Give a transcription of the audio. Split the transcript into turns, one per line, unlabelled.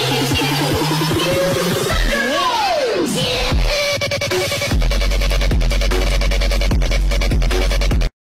Thank you.